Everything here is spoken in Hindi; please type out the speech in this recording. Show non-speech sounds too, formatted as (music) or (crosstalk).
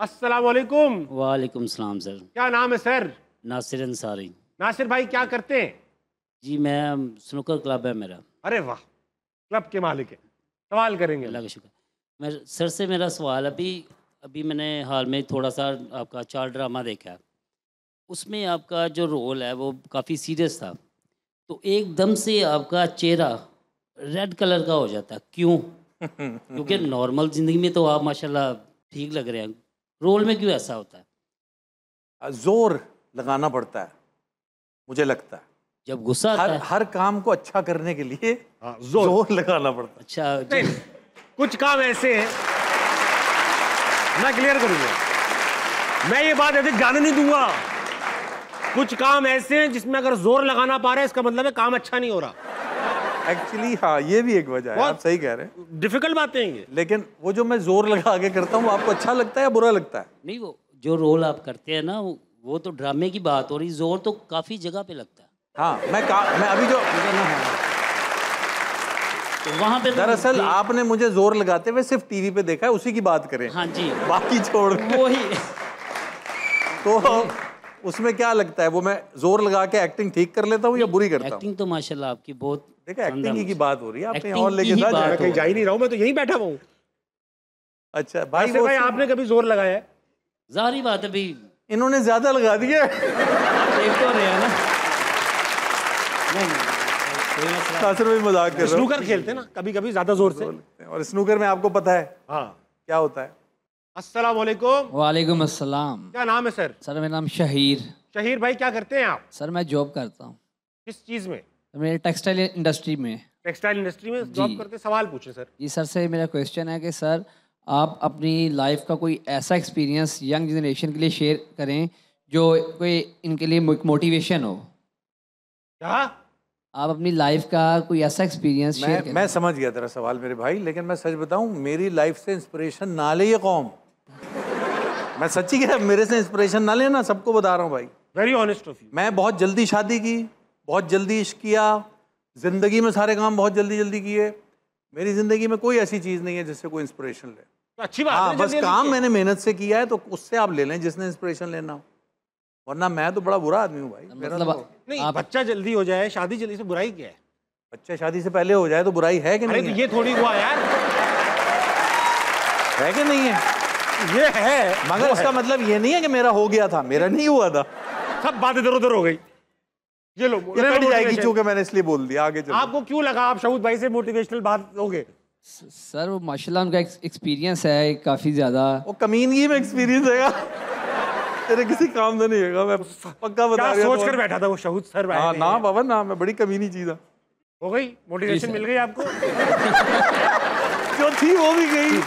अस्सलाम वालेकुम वालेकुम सलाम सर। क्या नाम है सर? नासिर अंसारी। नासिर भाई क्या करते हैं? जी मैं स्नूकर क्लब है मेरा। अरे वाह क्लब के मालिक है। सवाल करेंगे। अल्लाह का शुक्र। मैं सर से मेरा सवाल अभी अभी मैंने हाल में थोड़ा सा आपका चार ड्रामा देखा। है उसमें आपका जो रोल है वो काफ़ी सीरियस था। तो एकदम से आपका चेहरा रेड कलर का हो जाता। क्यों? (laughs) क्योंकि नॉर्मल ज़िंदगी में तो आप माशाल्लाह ठीक लग रहे हैं। रोल में क्यों ऐसा होता है? ज़ोर लगाना पड़ता है मुझे लगता है। जब गुस्सा हर हर काम को अच्छा करने के लिए हाँ, ज़ोर। ज़ोर लगाना पड़ता अच्छा नहीं, कुछ काम ऐसे हैं मैं क्लियर करूँगा। मैं ये बात ऐसे जाने नहीं दूँगा। कुछ काम ऐसे हैं जिसमें अगर ज़ोर लगाना पा रहे हैं इसका मतलब है काम अच्छा नहीं हो रहा। एक्चुअली हाँ ये भी एक वजह है आप सही कह रहे हैं। डिफ़िकल्ट बातें हैं ये। लेकिन वो जो मैं ज़ोर लगा के करता हूँ वो आपको अच्छा लगता है या बुरा लगता है? नहीं वो जो रोल आप करते हैं ना वो- तो ड्रामे की बात हो रही ज़ोर तो काफ़ी जगह पे लगता है। हाँ मैं का, मैं अभी जो तो वहाँ पे तो दरअसल आपने मुझे ज़ोर लगाते हुए सिर्फ़ टीवी पे देखा है उसी की बात करें। हाँ जी। बाकी छोड़ के। वो ही तो उसमें क्या लगता है? वो मैं ज़ोर लगा के एक्टिंग ठीक कर लेता हूँ या बुरी करता हूँ? एक्टिंग तो माशाल्लाह आपकी बहुत देखा एक्टिंग ही की बात हो रही है आपने और लेके ही मैं कहीं जा ही नहीं रहा हूँ मैं तो यहीं बैठा हुआ हूँ। अच्छा भाई भाई आपने कभी ज़ोर लगाया है? ज़ाहिर बात है भाई। इन्होंने ज़्यादा लगा दिया तो रहे ना। नहीं मसला मज़ाक कर रहे स्नूकर खेलते हैं ना कभी कभी ज़्यादा ज़ोर से। और स्नूकर में आपको पता है हाँ। क्या होता है? अस्सलाम वालेकुम वालेकुम अस्सलाम। क्या नाम है सर? सर मेरा नाम शहीर। शहीर भाई क्या करते हैं आप? सर मैं जॉब करता हूँ। किस चीज़ में? मेरे टेक्सटाइल इंडस्ट्री में। टेक्सटाइल इंडस्ट्री में जॉब करते सवाल पूछे सर। जी सर से मेरा क्वेश्चन है कि सर आप अपनी लाइफ का कोई ऐसा एक्सपीरियंस यंग जनरेशन के लिए शेयर करें जो कोई इनके लिए मोटिवेशन हो। क्या? आप अपनी लाइफ का कोई ऐसा एक्सपीरियंस शेयर मैं मैं समझ गया तेरा सवाल मेरे भाई लेकिन मैं सच बताऊँ मेरी लाइफ से इंस्पिरेशन ना ले ये कौम। मैं सच्ची कह मेरे से इंस्पिरेशन ना लेना सबको बता रहा हूँ भाई। वेरी ऑनेस्ट ऑफ़ यू मैं बहुत जल्दी शादी की बहुत जल्दी इश्क किया ज़िंदगी में सारे काम बहुत जल्दी जल्दी किए। मेरी ज़िंदगी में कोई ऐसी चीज़ नहीं है जिससे कोई इंस्पिरेशन ले। तो अच्छी बात हाँ बस काम मैंने मेहनत से किया है तो उससे आप ले लें जिसने इंस्पिरेशन लेना हो। वरना मैं तो बड़ा बुरा आदमी हूँ भाई मतलब तो नहीं बच्चा जल्दी हो जाए शादी जल्दी से बुराई क्या है? बच्चा शादी से पहले हो जाए तो बुराई है कि नहीं ये थोड़ी हुआ यार। है कि नहीं है? ये है। मगर इसका है। मतलब ये नहीं है कि मेरा हो गया था मेरा नहीं हुआ था। सब बात इधर उधर हो गई। ये लो ये कट जाएगी। चूँकि मैंने इसलिए बोल दिया आगे चलो। आपको क्यों लगा आप शहूद भाई से मोटिवेशनल बात होगे सर वो माशाल्लाह उनका एक्सपीरियंस है काफ़ी ज़्यादा। वो कमीनगी में एक्सपीरियंस है तेरे किसी काम में नहीं होगा मैं पक्का बता क्या रहा सोच कर बैठा था वो शहूद सर हाँ ना? बाबा ना मैं बड़ी कमीनी चीज़ है। हो गई? मोटिवेशन मिल गई आपको? (laughs) जो थी वो भी गई।